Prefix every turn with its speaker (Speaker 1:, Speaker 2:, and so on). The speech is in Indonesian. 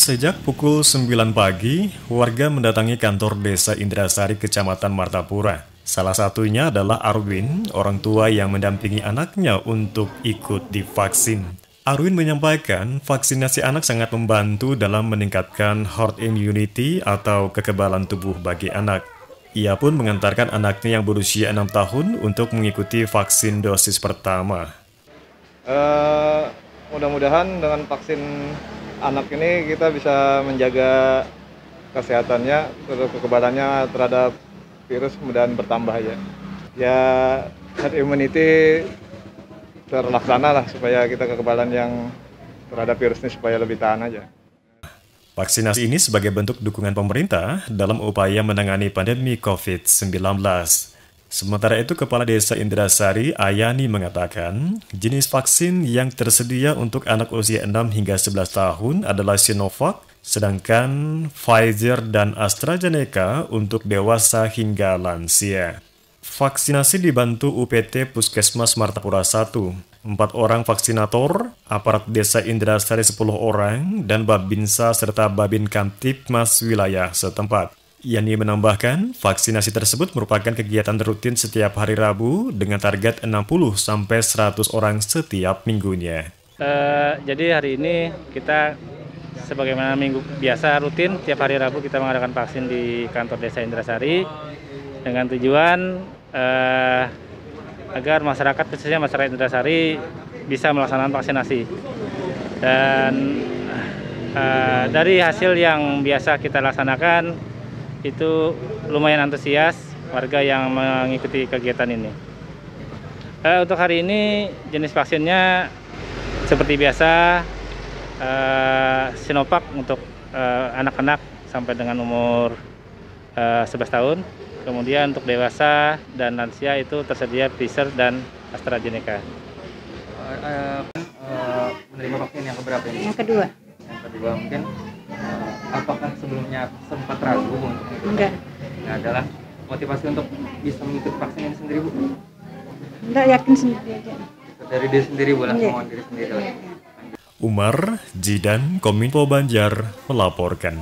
Speaker 1: Sejak pukul 9 pagi, warga mendatangi kantor desa Indrasari, Kecamatan Martapura. Salah satunya adalah Arwin, orang tua yang mendampingi anaknya untuk ikut divaksin. Arwin menyampaikan vaksinasi anak sangat membantu dalam meningkatkan herd immunity atau kekebalan tubuh bagi anak. Ia pun mengantarkan anaknya yang berusia 6 tahun untuk mengikuti vaksin dosis pertama.
Speaker 2: Uh, mudah-mudahan dengan vaksin anak ini kita bisa menjaga kesehatannya, kekebalannya terhadap virus kemudian bertambah ya. Ya herd immunity terlaksana lah supaya kita kekebalan yang terhadap virus ini supaya lebih tahan aja.
Speaker 1: Vaksinasi ini sebagai bentuk dukungan pemerintah dalam upaya menangani pandemi COVID-19. Sementara itu, Kepala Desa Indrasari Ayani mengatakan, jenis vaksin yang tersedia untuk anak usia 6 hingga 11 tahun adalah Sinovac, sedangkan Pfizer dan AstraZeneca untuk dewasa hingga lansia. Vaksinasi dibantu UPT Puskesmas Martapura 1, empat orang vaksinator, aparat desa Indrasari 10 orang, dan Babinsa serta Babin Kamtipmas wilayah setempat. Yani menambahkan, vaksinasi tersebut merupakan kegiatan rutin setiap hari Rabu dengan target 60 sampai 100 orang setiap minggunya.
Speaker 3: Uh, jadi hari ini kita sebagaimana minggu biasa rutin tiap hari Rabu kita mengadakan vaksin di kantor Desa Indrasari dengan tujuan uh, agar masyarakat khususnya masyarakat Indrasari bisa melaksanakan vaksinasi. Dan uh, dari hasil yang biasa kita laksanakan itu lumayan antusias warga yang mengikuti kegiatan ini. Uh, untuk hari ini jenis vaksinnya seperti biasa uh, Sinovac untuk eh, anak-anak uh, sampai dengan umur uh, 11 tahun. Kemudian untuk dewasa dan lansia itu tersedia Pfizer dan AstraZeneca.
Speaker 4: Uh, uh, menerima vaksin yang keberapa ini?
Speaker 5: Yang kedua.
Speaker 4: Yang kedua mungkin apakah sebelumnya sempat ragu untuk
Speaker 5: enggak.
Speaker 4: Nah, adalah motivasi untuk bisa mengikuti vaksin ini sendiri bu.
Speaker 5: Enggak yakin sendiri aja.
Speaker 4: Dari diri sendiri bu langsung iya. diri sendiri
Speaker 1: Umar Jidan Kominfo Banjar melaporkan